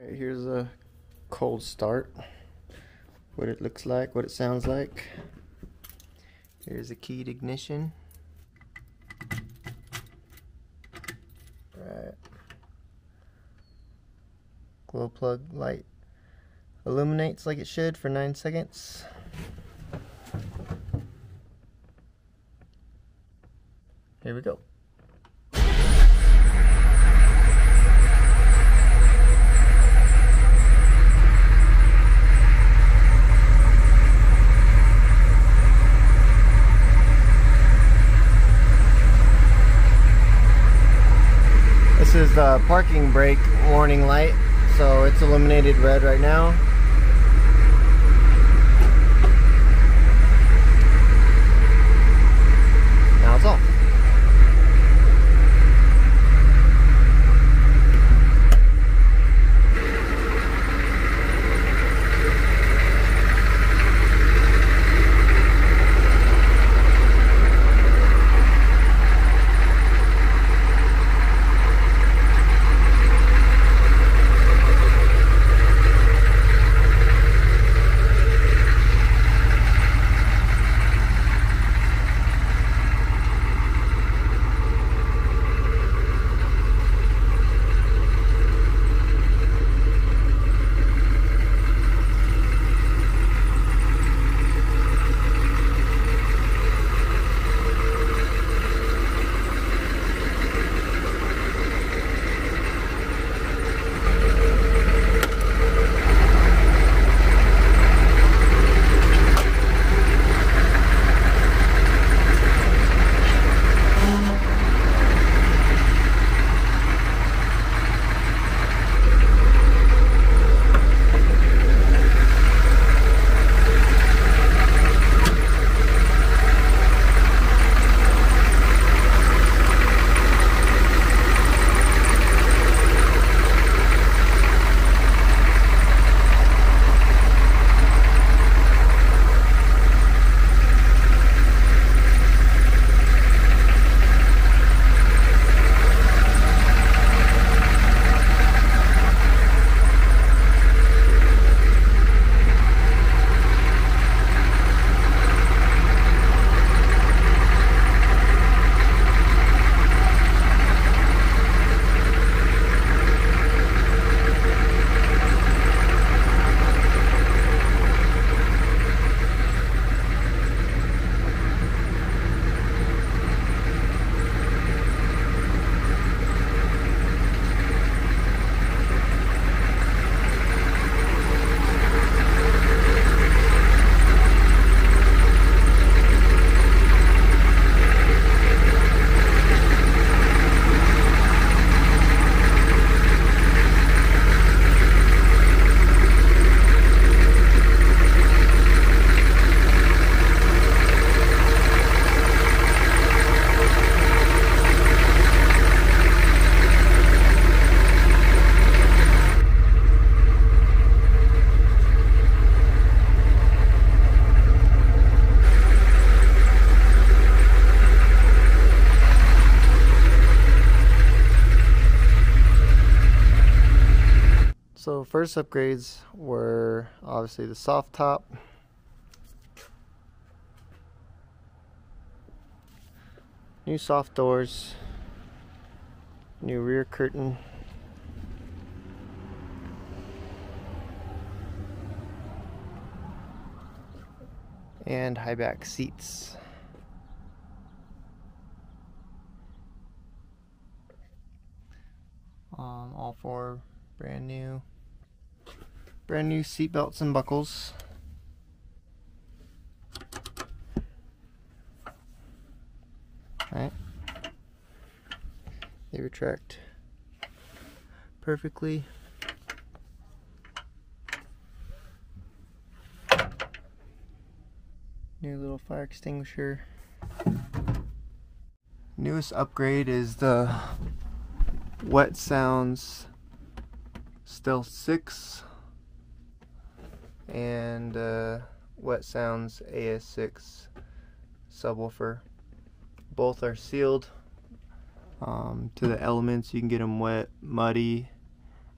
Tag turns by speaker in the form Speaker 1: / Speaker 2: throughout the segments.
Speaker 1: Right, here's a cold start. What it looks like, what it sounds like. Here's a keyed ignition. Right. Glow plug light illuminates like it should for 9 seconds. Here we go. This is the parking brake warning light, so it's illuminated red right now. Now it's off. So first upgrades were obviously the soft top. New soft doors. New rear curtain. And high back seats. Um, all four brand new brand new seat belts and buckles. Right they retract perfectly. New little fire extinguisher. Newest upgrade is the wet sounds Stealth 6 and uh, Wet Sounds AS6 subwoofer. Both are sealed um, to the elements. You can get them wet, muddy,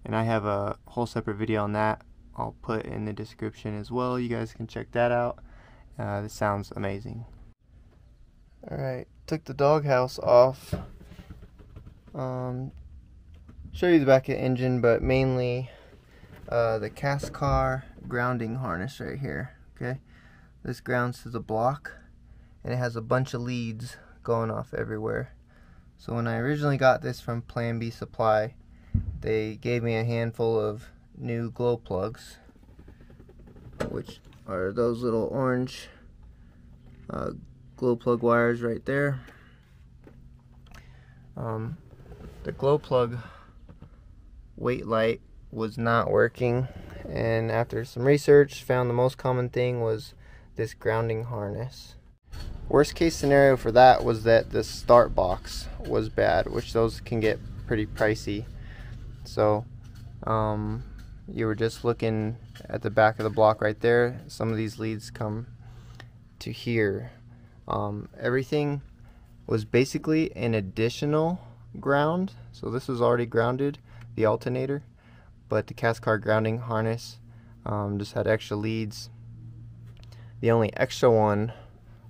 Speaker 1: and I have a whole separate video on that I'll put in the description as well you guys can check that out uh, this sounds amazing alright took the doghouse off um, show you the back of the engine but mainly uh, the Cascar grounding harness right here okay? This grounds to the block and it has a bunch of leads going off everywhere. So when I originally got this from Plan B Supply they gave me a handful of new glow plugs which are those little orange uh, glow plug wires right there. Um, the glow plug wait light was not working. And after some research found the most common thing was this grounding harness. Worst case scenario for that was that the start box was bad which those can get pretty pricey. So um, you were just looking at the back of the block right there. Some of these leads come to here. Um, everything was basically an additional ground. So this was already grounded the alternator but the cast car grounding harness um, just had extra leads. The only extra one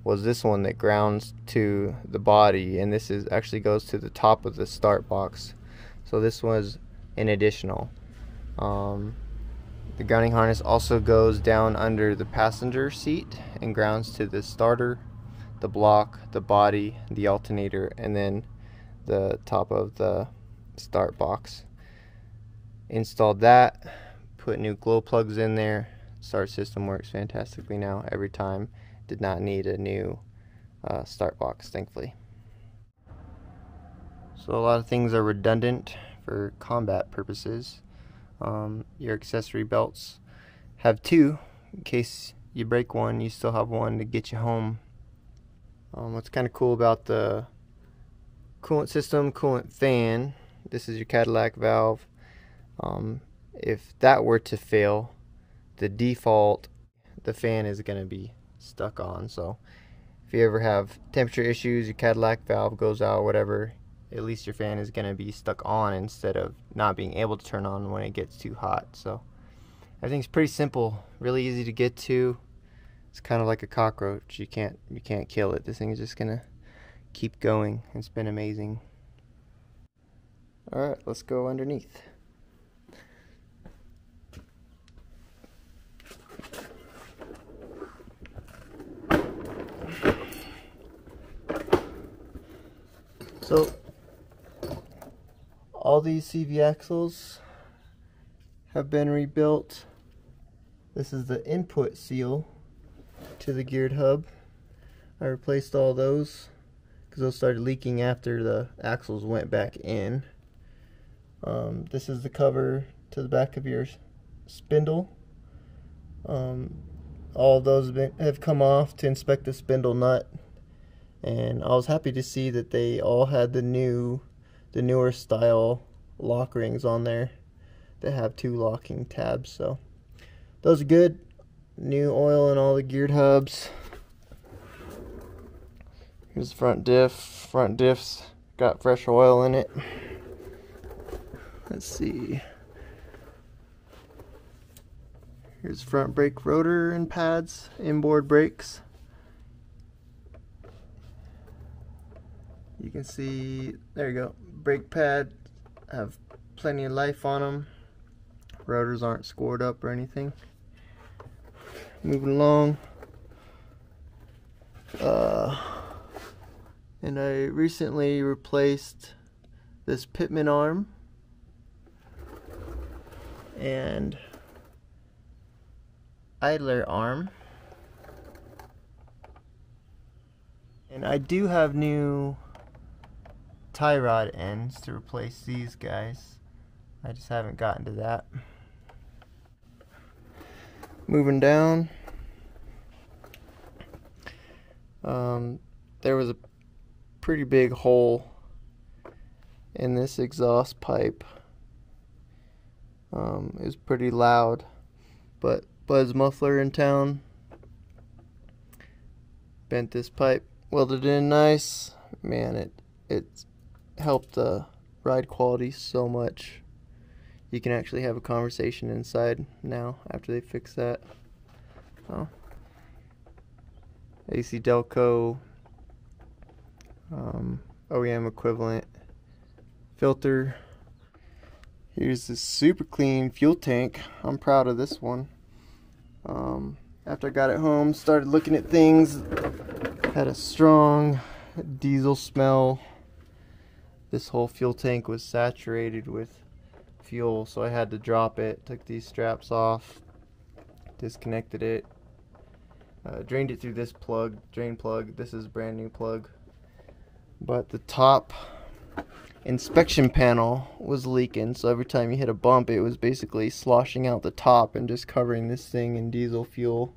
Speaker 1: was this one that grounds to the body and this is actually goes to the top of the start box. So this was an additional. Um, the grounding harness also goes down under the passenger seat and grounds to the starter the block the body the alternator and then the top of the start box installed that put new glow plugs in there. Start system works fantastically now every time. Did not need a new uh, start box thankfully. So a lot of things are redundant for combat purposes. Um, your accessory belts have two. In case you break one you still have one to get you home. Um, what's kind of cool about the coolant system coolant fan this is your Cadillac valve um, if that were to fail the default the fan is going to be stuck on. So if you ever have temperature issues your Cadillac valve goes out whatever at least your fan is going to be stuck on instead of not being able to turn on when it gets too hot. So everything's pretty simple really easy to get to. It's kind of like a cockroach. You can't you can't kill it. This thing is just gonna keep going. It's been amazing. All right let's go underneath So all these CV axles have been rebuilt. This is the input seal to the geared hub. I replaced all those because those started leaking after the axles went back in. Um, this is the cover to the back of your spindle. Um, all those have, been, have come off to inspect the spindle nut and I was happy to see that they all had the new the newer style lock rings on there that have two locking tabs. So those are good. New oil in all the geared hubs. Here's the front diff. Front diffs got fresh oil in it. Let's see. Here's front brake rotor and pads inboard brakes you can see there you go. Brake pad have plenty of life on them rotors aren't scored up or anything. Moving along. Uh, and I recently replaced this Pitman arm. And idler arm. And I do have new tie rod ends to replace these guys. I just haven't gotten to that. Moving down. Um, there was a pretty big hole in this exhaust pipe. Um, it was pretty loud, but Buzz muffler in town bent this pipe, welded in nice. Man, it it's helped the ride quality so much. you can actually have a conversation inside now after they fix that. Oh. AC Delco um, OEM equivalent filter. Here's this super clean fuel tank. I'm proud of this one. Um, after I got it home, started looking at things. Had a strong diesel smell. This whole fuel tank was saturated with fuel, so I had to drop it. Took these straps off, disconnected it, uh, drained it through this plug, drain plug. This is brand new plug. But the top inspection panel was leaking, so every time you hit a bump, it was basically sloshing out the top and just covering this thing in diesel fuel.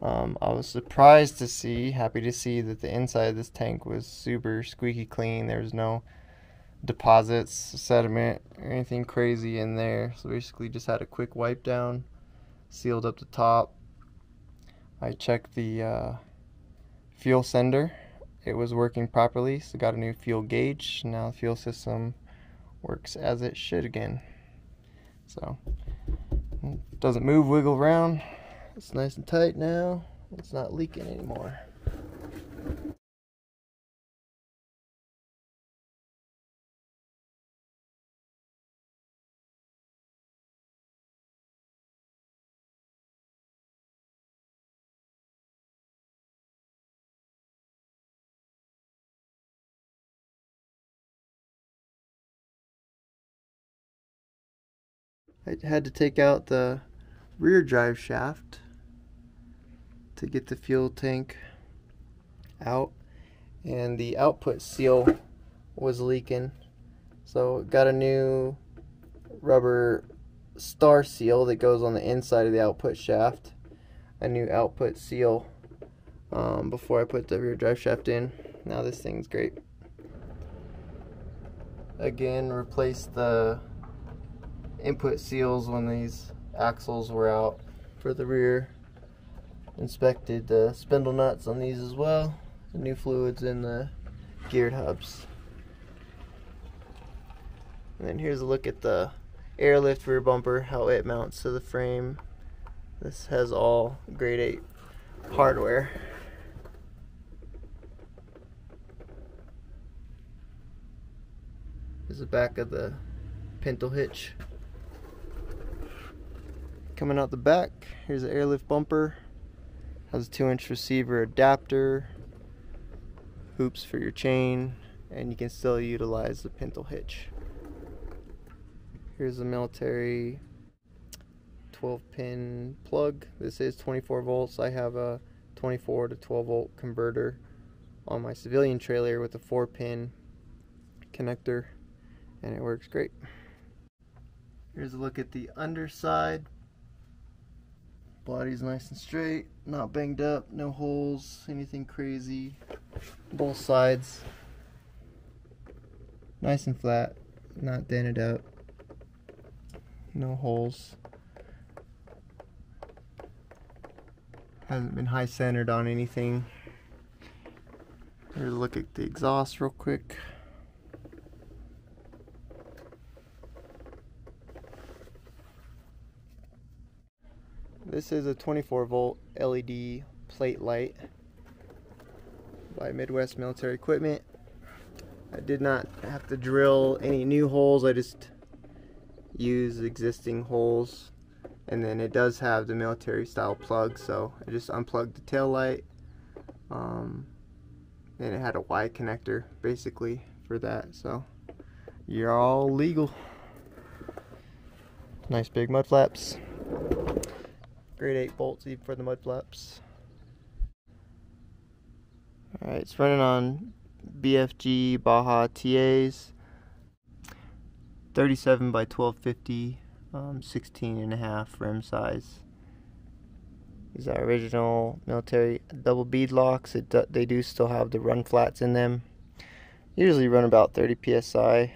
Speaker 1: Um, I was surprised to see, happy to see that the inside of this tank was super squeaky clean. There was no deposits, sediment, or anything crazy in there. So basically just had a quick wipe down, sealed up the top. I checked the uh, fuel sender. It was working properly, so got a new fuel gauge. Now the fuel system works as it should again. So, doesn't move, wiggle around. It's nice and tight now. It's not leaking anymore. I had to take out the rear drive shaft to get the fuel tank out and the output seal was leaking. So got a new rubber star seal that goes on the inside of the output shaft. A new output seal um, before I put the rear drive shaft in. Now this thing's great. Again replace the input seals when these axles were out for the rear. Inspected the spindle nuts on these as well. The new fluids in the geared hubs. And then here's a look at the airlift rear bumper, how it mounts to the frame. This has all grade 8 hardware. Is the back of the pintle hitch coming out the back. Here's the airlift bumper. Has a 2 inch receiver adapter. Hoops for your chain. And you can still utilize the pintle hitch. Here's the military 12 pin plug. This is 24 volts. I have a 24 to 12 volt converter on my civilian trailer with a 4 pin connector and it works great. Here's a look at the underside Body's nice and straight, not banged up, no holes, anything crazy. Both sides. Nice and flat, not dented up. No holes. Hasn't been high centered on anything. Here's a look at the exhaust real quick. This is a 24 volt LED plate light by Midwest Military Equipment. I did not have to drill any new holes, I just used existing holes. And then it does have the military style plug, so I just unplugged the tail light. Um, and it had a Y connector basically for that, so you're all legal. Nice big mud flaps grade 8 bolts even for the mud flaps. Alright, it's running on BFG Baja TAs 37 by 1250 um, 16 and a half rim size. These are original military double bead locks. It do, they do still have the run flats in them. Usually run about 30 psi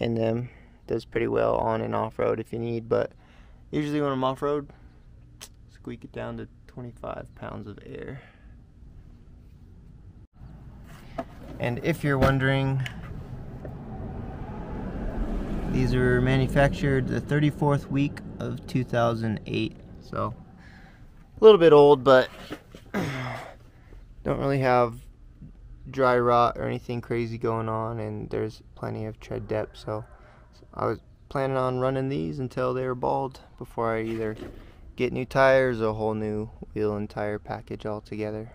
Speaker 1: in them. Does pretty well on and off road if you need, but usually when I'm off road, squeak it down to 25 pounds of air. And if you're wondering, These were manufactured the 34th week of 2008. So a little bit old, but don't really have dry rot or anything crazy going on and there's plenty of tread depth so I was planning on running these until they were bald before I either get new tires a whole new wheel and tire package altogether.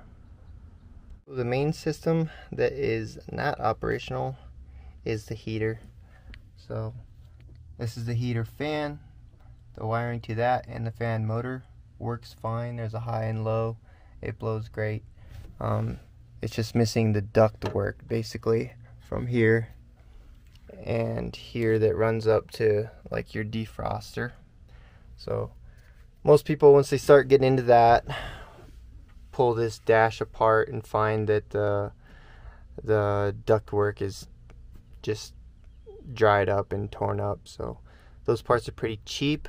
Speaker 1: The main system that is not operational is the heater. So this is the heater fan. The wiring to that and the fan motor works fine. There's a high and low. It blows great. Um, it's just missing the duct work basically from here and here that runs up to like your defroster. So most people once they start getting into that pull this dash apart and find that the the ductwork is just dried up and torn up. So those parts are pretty cheap.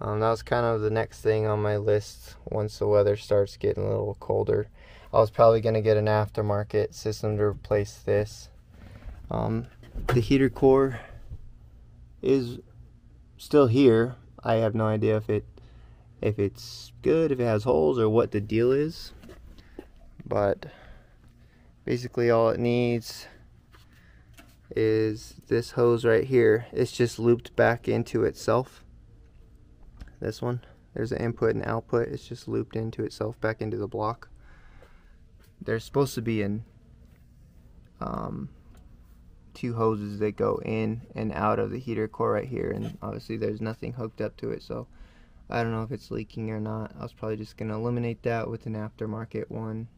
Speaker 1: Um, that was kind of the next thing on my list once the weather starts getting a little colder. I was probably going to get an aftermarket system to replace this. Um, the heater core is still here. I have no idea if it if it's good, if it has holes, or what the deal is. But basically all it needs is this hose right here. It's just looped back into itself. This one. There's an input and output. It's just looped into itself back into the block. There's supposed to be an um, two hoses that go in and out of the heater core right here and obviously there's nothing hooked up to it so I don't know if it's leaking or not. I was probably just going to eliminate that with an aftermarket one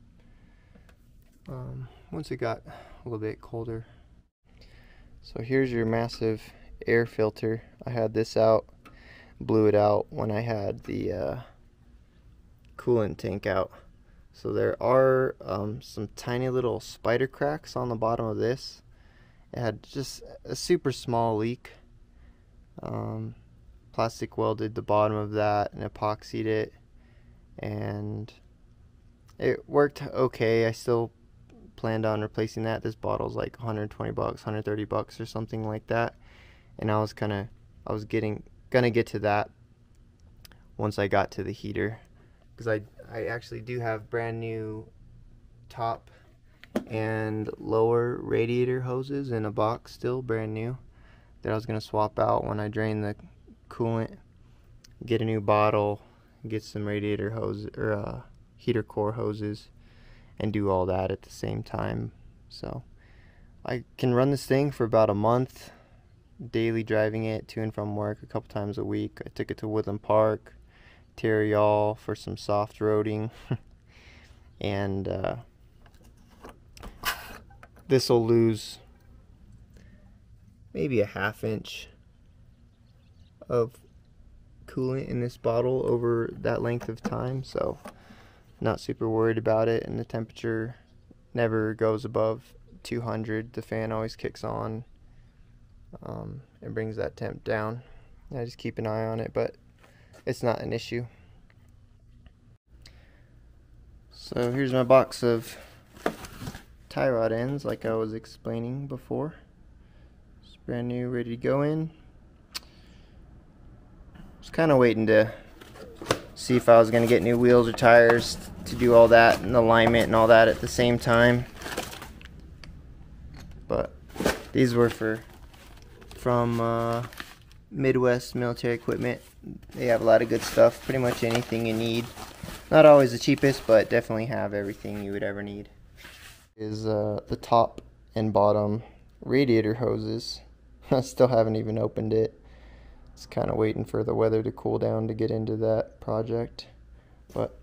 Speaker 1: um, once it got a little bit colder. So here's your massive air filter. I had this out, blew it out when I had the uh, coolant tank out. So there are um, some tiny little spider cracks on the bottom of this. It had just a super small leak. Um, plastic welded the bottom of that and epoxied it. And it worked okay. I still planned on replacing that. This bottle's like 120 bucks 130 bucks or something like that. And I was kind of I was getting gonna get to that once I got to the heater. Because I I actually do have brand new top and lower radiator hoses in a box still brand new that I was gonna swap out when I drain the coolant, get a new bottle, get some radiator hose or uh, heater core hoses, and do all that at the same time. So I can run this thing for about a month, daily driving it to and from work a couple times a week. I took it to Woodland Park, Tarryall for some soft roading, and uh, this will lose maybe a half inch of coolant in this bottle over that length of time so not super worried about it and the temperature never goes above 200 the fan always kicks on um, and brings that temp down. I just keep an eye on it but it's not an issue. So here's my box of tie rod ends like I was explaining before. It's brand new ready to go in was kind of waiting to see if I was going to get new wheels or tires to do all that and alignment and all that at the same time. But these were for from uh, Midwest Military Equipment. They have a lot of good stuff, pretty much anything you need. Not always the cheapest, but definitely have everything you would ever need. Is uh, the top and bottom radiator hoses. I still haven't even opened it. It's kind of waiting for the weather to cool down to get into that project. But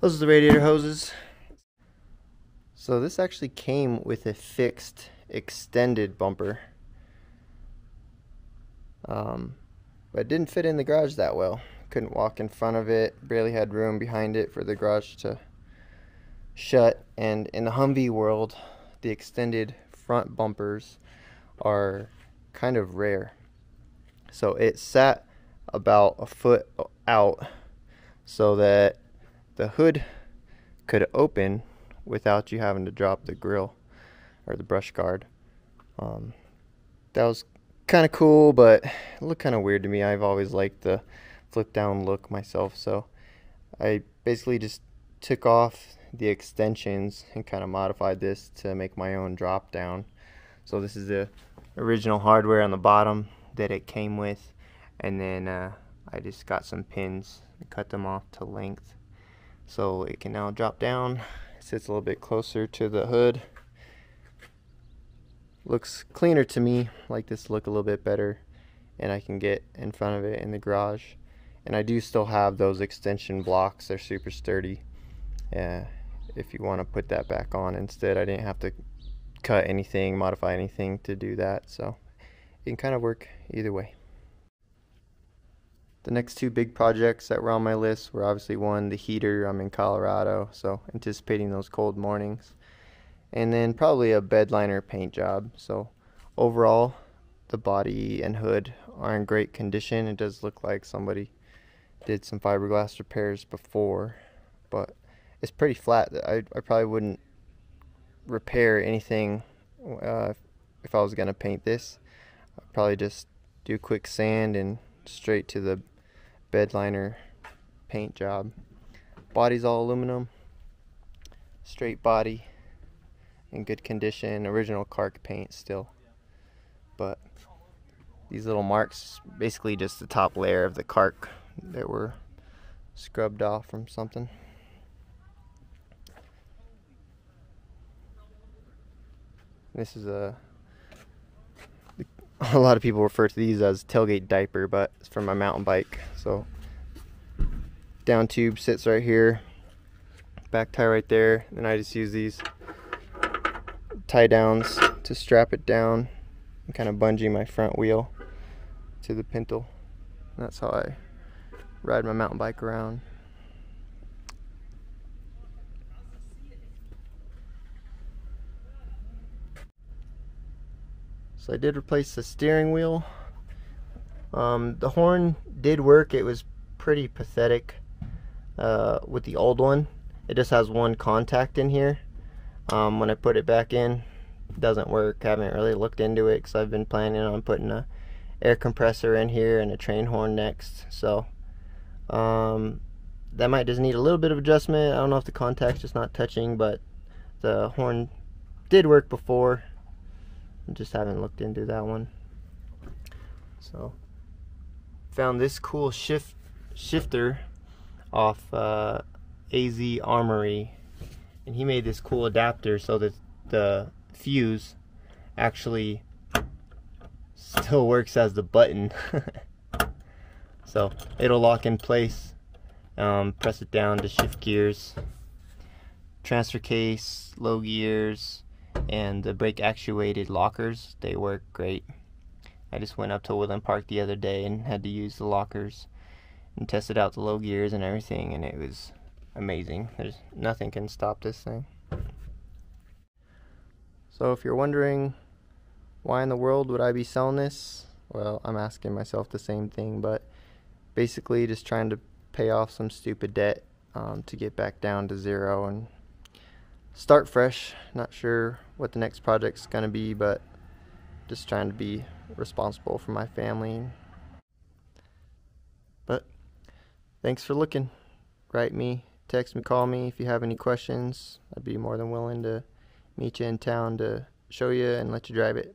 Speaker 1: those are the radiator hoses. So this actually came with a fixed extended bumper. Um, but it didn't fit in the garage that well. Couldn't walk in front of it, barely had room behind it for the garage to shut. And in the Humvee world, the extended front bumpers are kind of rare. So it sat about a foot out so that the hood could open without you having to drop the grill or the brush guard. Um, that was kind of cool, but it looked kind of weird to me. I've always liked the flip down look myself, so I basically just took off the extensions and kind of modified this to make my own drop down. So this is the original hardware on the bottom that it came with, and then uh, I just got some pins and cut them off to length. So it can now drop down. It sits a little bit closer to the hood. Looks cleaner to me like this look a little bit better and I can get in front of it in the garage. And I do still have those extension blocks. They're super sturdy. Yeah if you want to put that back on instead. I didn't have to cut anything modify anything to do that so it can kind of work either way the next two big projects that were on my list were obviously one the heater I'm in Colorado so anticipating those cold mornings and then probably a bed liner paint job. So overall, the body and hood are in great condition. It does look like somebody did some fiberglass repairs before, but it's pretty flat. I, I probably wouldn't repair anything uh, if I was gonna paint this. I'd probably just do quick sand and straight to the bed liner paint job. Body's all aluminum, straight body in good condition, original CARC paint still. But these little marks, basically just the top layer of the CARC that were scrubbed off from something. This is a a lot of people refer to these as tailgate diaper, but it's for my mountain bike. So down tube sits right here, back tie right there, and I just use these tie downs to strap it down and kind of bungee my front wheel to the pintle. That's how I ride my mountain bike around. So I did replace the steering wheel. Um, the horn did work. It was pretty pathetic uh, with the old one. It just has one contact in here um, when I put it back in doesn't work haven't really looked into it because I've been planning on putting a air compressor in here and a train horn next so um, that might just need a little bit of adjustment I don't know if the contact's just not touching but the horn did work before Just haven't looked into that one. So found this cool shift shifter off uh, AZ Armory. And he made this cool adapter so that the fuse actually still works as the button. So it'll lock in place um, press it down to shift gears transfer case low gears and the brake actuated lockers they work great I just went up to Woodland Park the other day and had to use the lockers and tested out the low gears and everything and it was amazing. There's nothing can stop this thing. So if you're wondering why in the world would I be selling this? Well, I'm asking myself the same thing, but basically just trying to pay off some stupid debt um, to get back down to zero and start fresh. Not sure what the next project's going to be, but just trying to be responsible for my family. But thanks for looking. Write me text me, call me if you have any questions. I'd be more than willing to meet you in town to show you and let you drive it.